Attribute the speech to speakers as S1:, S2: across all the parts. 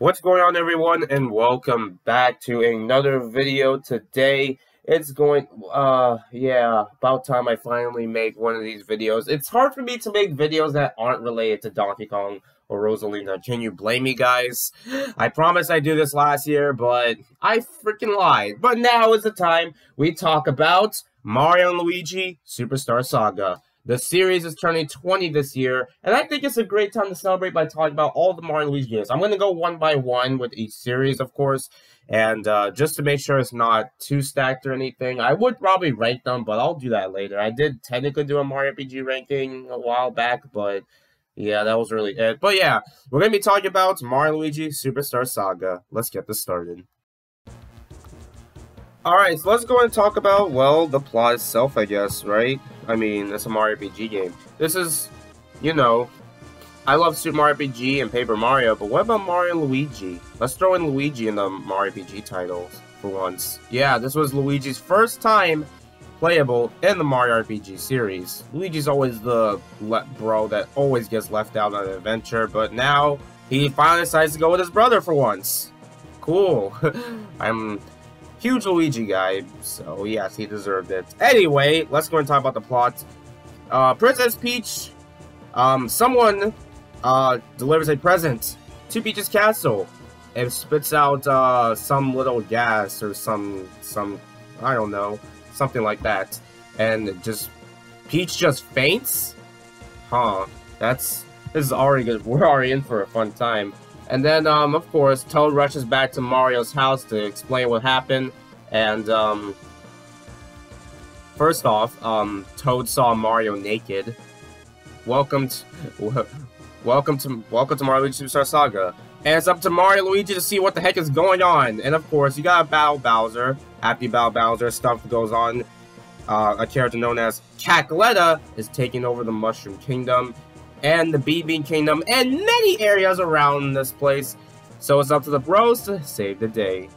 S1: What's going on everyone and welcome back to another video today. It's going, uh, yeah, about time I finally make one of these videos. It's hard for me to make videos that aren't related to Donkey Kong or Rosalina. Can you blame me, guys? I promised I'd do this last year, but I freaking lied. But now is the time we talk about Mario Luigi Superstar Saga. The series is turning 20 this year, and I think it's a great time to celebrate by talking about all the Mario Luigi games. I'm going to go one by one with each series, of course, and uh, just to make sure it's not too stacked or anything, I would probably rank them, but I'll do that later. I did technically do a Mario RPG ranking a while back, but yeah, that was really it. But yeah, we're going to be talking about Mario Luigi Superstar Saga. Let's get this started. Alright, so let's go and talk about, well, the plot itself, I guess, right? I mean, it's a Mario RPG game. This is, you know, I love Super Mario RPG and Paper Mario, but what about Mario Luigi? Let's throw in Luigi in the Mario RPG titles for once. Yeah, this was Luigi's first time playable in the Mario RPG series. Luigi's always the bro that always gets left out on an adventure, but now he finally decides to go with his brother for once. Cool. I'm huge Luigi guy, so yes, he deserved it. Anyway, let's go and talk about the plot. Uh, Princess Peach, um, someone, uh, delivers a present to Peach's castle and spits out, uh, some little gas or some, some, I don't know, something like that. And just, Peach just faints? Huh, that's, this is already good. We're already in for a fun time. And then, um, of course, Toad rushes back to Mario's house to explain what happened. And, um, first off, um, Toad saw Mario naked. Welcome to, welcome to, welcome to Mario Luigi Superstar Saga. And it's up to Mario Luigi to see what the heck is going on. And of course, you got Battle Bowser. After Battle Bowser, stuff goes on. Uh, a character known as Cackletta is taking over the Mushroom Kingdom and the Bean Kingdom and many areas around this place. So it's up to the bros to save the day.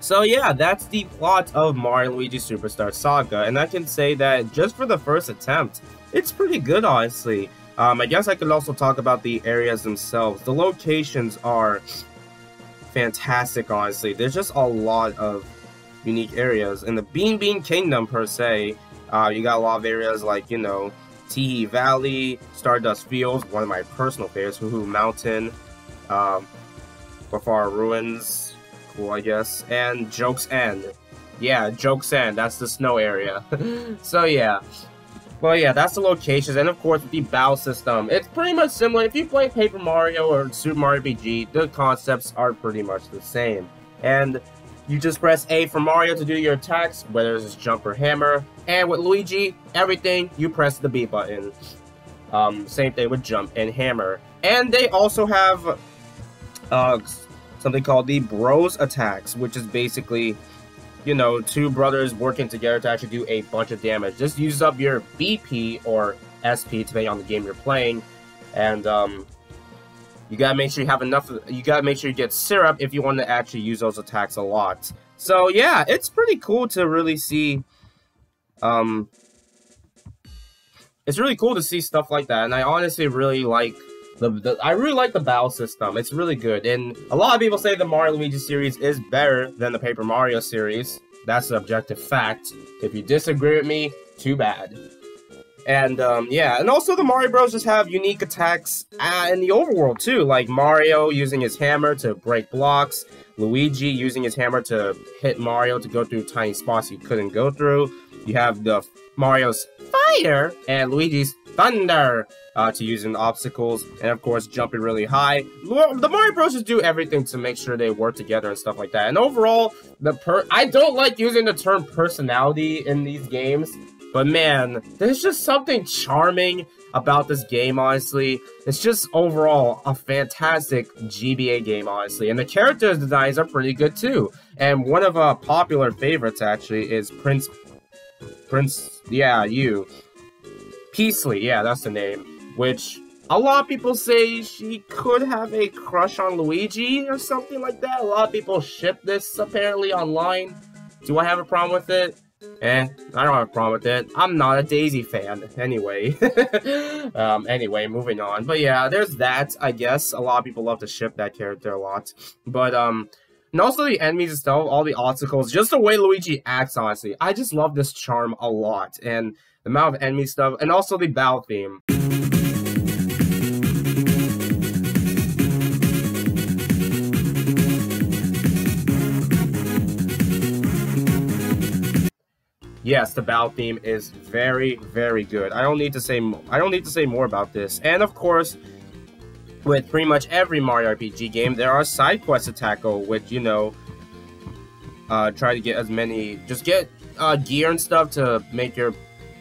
S1: So yeah, that's the plot of Mario Luigi Superstar Saga, and I can say that just for the first attempt, it's pretty good honestly. Um, I guess I could also talk about the areas themselves. The locations are fantastic honestly. There's just a lot of unique areas. In the Beanbean Kingdom per se, uh, you got a lot of areas like, you know, Teehee Valley, Stardust Fields, one of my personal favorites, Hoo Mountain, um, Bafar Ruins, cool I guess, and Joke's End. Yeah, Joke's End, that's the snow area. so yeah. Well, yeah, that's the locations, and of course, the battle system. It's pretty much similar. If you play Paper Mario or Super Mario RPG, the concepts are pretty much the same. And you just press A for Mario to do your attacks, whether it's jump or hammer. And with Luigi, everything, you press the B button. Um, same thing with jump and hammer. And they also have uh, something called the Bros attacks, which is basically, you know, two brothers working together to actually do a bunch of damage. Just use up your BP or SP, depending on the game you're playing. And um, you gotta make sure you have enough, you gotta make sure you get syrup if you want to actually use those attacks a lot. So yeah, it's pretty cool to really see, um, it's really cool to see stuff like that, and I honestly really like the, the, I really like the battle system. It's really good, and a lot of people say the Mario Luigi series is better than the Paper Mario series. That's an objective fact. If you disagree with me, too bad. And um, yeah, and also the Mario Bros just have unique attacks uh, in the overworld too, like Mario using his hammer to break blocks, Luigi using his hammer to hit Mario to go through tiny spots he couldn't go through. You have the Mario's fire and Luigi's thunder uh, to use in obstacles, and of course jumping really high. The Mario Bros just do everything to make sure they work together and stuff like that. And overall, the per I don't like using the term personality in these games but man, there's just something charming about this game, honestly. It's just overall a fantastic GBA game, honestly. And the character designs are pretty good too. And one of our uh, popular favorites, actually, is Prince... Prince... Yeah, you. Peasley, yeah, that's the name. Which, a lot of people say she could have a crush on Luigi or something like that. A lot of people ship this, apparently, online. Do I have a problem with it? Eh, I don't have a problem with it. I'm not a Daisy fan, anyway. um, anyway, moving on. But yeah, there's that, I guess. A lot of people love to ship that character a lot. But, um, and also the enemies stuff, all the obstacles, just the way Luigi acts, honestly. I just love this charm a lot. And the amount of enemy stuff, and also the battle theme. Yes, the battle theme is very, very good. I don't need to say I don't need to say more about this. And of course, with pretty much every Mario RPG game, there are side quests to tackle, which you know, uh, try to get as many, just get uh, gear and stuff to make your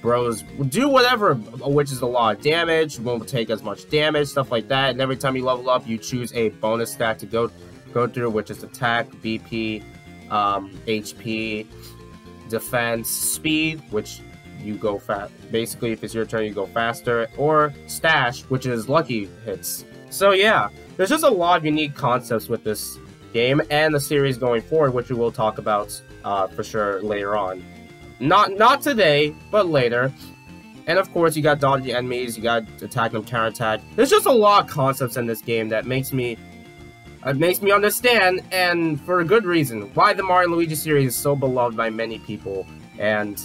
S1: bros do whatever, which is a lot of damage, won't take as much damage, stuff like that. And every time you level up, you choose a bonus stat to go go through, which is attack, BP, um, HP, defense, speed, which you go fast. Basically, if it's your turn, you go faster, or stache, which is lucky hits. So yeah, there's just a lot of unique concepts with this game and the series going forward, which we will talk about uh, for sure later on. Not not today, but later. And of course, you got dodging enemies, you got attack them, counterattack. There's just a lot of concepts in this game that makes me it makes me understand, and for a good reason, why the Mario and Luigi series is so beloved by many people. And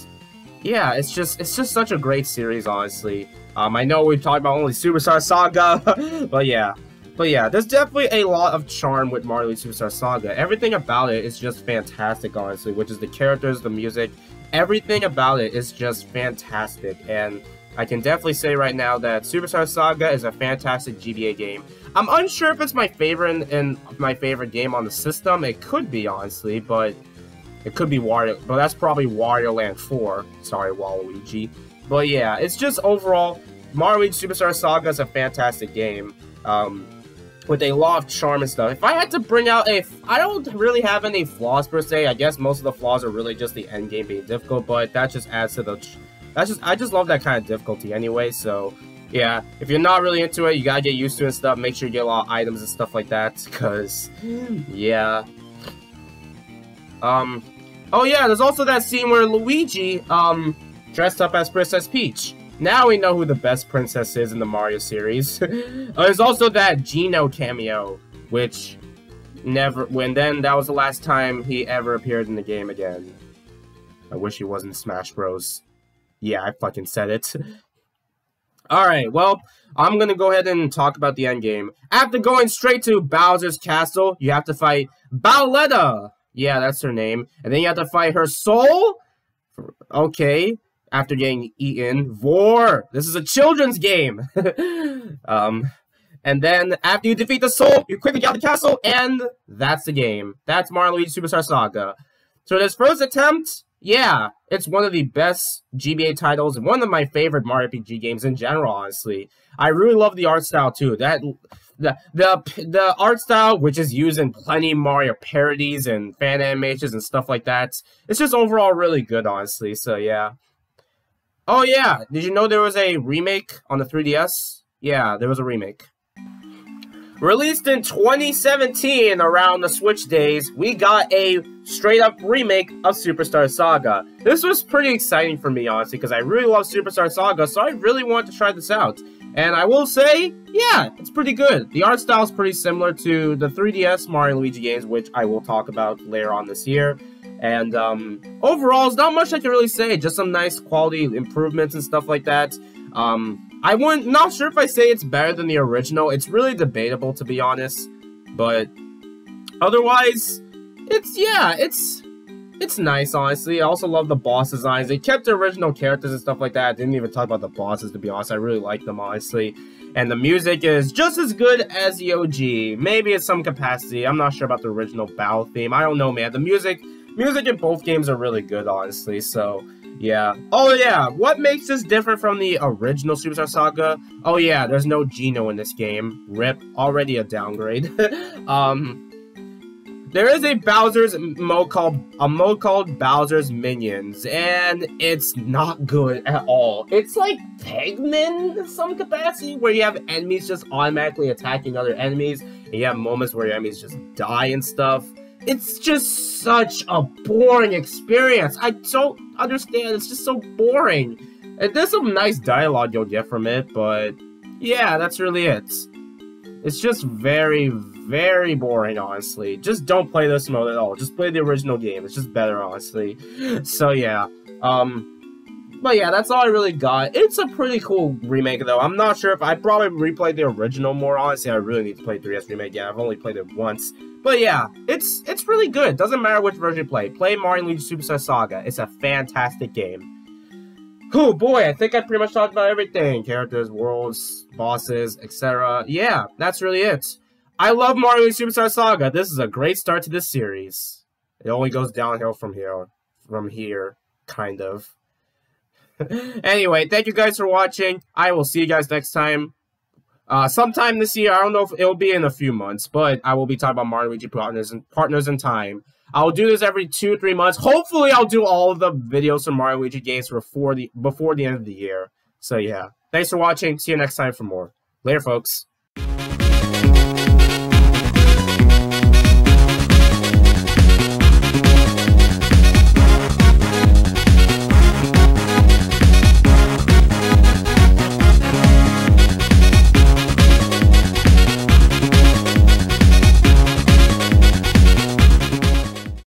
S1: yeah, it's just it's just such a great series, honestly. Um, I know we've talked about only Superstar Saga, but yeah. But yeah, there's definitely a lot of charm with Mario Luigi Superstar Saga. Everything about it is just fantastic, honestly, which is the characters, the music, everything about it is just fantastic. And I can definitely say right now that Superstar Saga is a fantastic GBA game. I'm unsure if it's my favorite in, my favorite game on the system. It could be, honestly, but it could be Wario. But that's probably Wario Land 4. Sorry, Waluigi. But yeah, it's just overall, Mario Superstar Saga is a fantastic game. Um, with a lot of charm and stuff. If I had to bring out a, I don't really have any flaws per se. I guess most of the flaws are really just the end game being difficult, but that just adds to the. That's just I just love that kind of difficulty anyway. So yeah, if you're not really into it, you gotta get used to it and stuff. Make sure you get a lot of items and stuff like that, because, yeah. Um, oh yeah, there's also that scene where Luigi, um, dressed up as Princess Peach. Now we know who the best princess is in the Mario series. uh, there's also that Geno cameo, which never, when then, that was the last time he ever appeared in the game again. I wish he wasn't Smash Bros. Yeah, I fucking said it. Alright, well, I'm gonna go ahead and talk about the end game. After going straight to Bowser's castle, you have to fight Bowletta! Yeah, that's her name. And then you have to fight her soul? Okay. After getting eaten. Vor! This is a children's game! um, and then, after you defeat the soul, you quickly get out the castle, and that's the game. That's Mario Luigi Superstar Saga. So this first attempt, yeah, it's one of the best GBA titles and one of my favorite Mario RPG games in general, honestly. I really love the art style too. That the the the art style, which is used in plenty Mario parodies and fan animations and stuff like that, it's just overall really good, honestly. So yeah. Oh yeah, did you know there was a remake on the 3DS? Yeah, there was a remake. Released in 2017 around the Switch days, we got a straight up remake of Superstar Saga. This was pretty exciting for me, honestly, because I really love Superstar Saga, so I really wanted to try this out. And I will say, yeah, it's pretty good. The art style is pretty similar to the 3DS Mario Luigi games, which I will talk about later on this year. And um, overall, it's not much I can really say. Just some nice quality improvements and stuff like that. Um, I wouldn't, not sure if I say it's better than the original. It's really debatable, to be honest. But otherwise, it's, yeah, it's, it's nice, honestly. I also love the boss designs. They kept the original characters and stuff like that. I didn't even talk about the bosses, to be honest. I really like them, honestly. And the music is just as good as the OG. Maybe in some capacity. I'm not sure about the original battle theme. I don't know, man. The music, music in both games are really good, honestly. So, yeah. Oh, yeah. What makes this different from the original Superstar Saga? Oh, yeah. There's no Geno in this game. Rip. Already a downgrade. um, there is a Bowser's mode called a mode called Bowser's Minions, and it's not good at all. It's like Pac-Man in some capacity, where you have enemies just automatically attacking other enemies, and you have moments where your enemies just die and stuff. It's just such a boring experience. I don't understand. It's just so boring. There's some nice dialogue you'll get from it, but yeah, that's really it. It's just very, very boring, honestly. Just don't play this mode at all. Just play the original game. It's just better, honestly. So yeah, um, but yeah, that's all I really got. It's a pretty cool remake, though. I'm not sure if I probably replayed the original more. Honestly, I really need to play 3DS remake. Yeah, I've only played it once. But yeah, it's it's really good. Doesn't matter which version you play. Play Mario Luigi Superstar Saga. It's a fantastic game. Oh boy, I think I pretty much talked about everything. Characters, worlds, bosses, etc. Yeah, that's really it. I love Mario Luigi Superstar Saga. This is a great start to this series. It only goes downhill from here. From here, kind of. anyway, thank you guys for watching. I will see you guys next time. Uh, sometime this year, I don't know if it'll be in a few months, but I will be talking about Mario Luigi partners and partners in time. I'll do this every two, three months. Hopefully, I'll do all of the videos from Mario Luigi games before the before the end of the year. So yeah, thanks for watching. See you next time for more. Later, folks.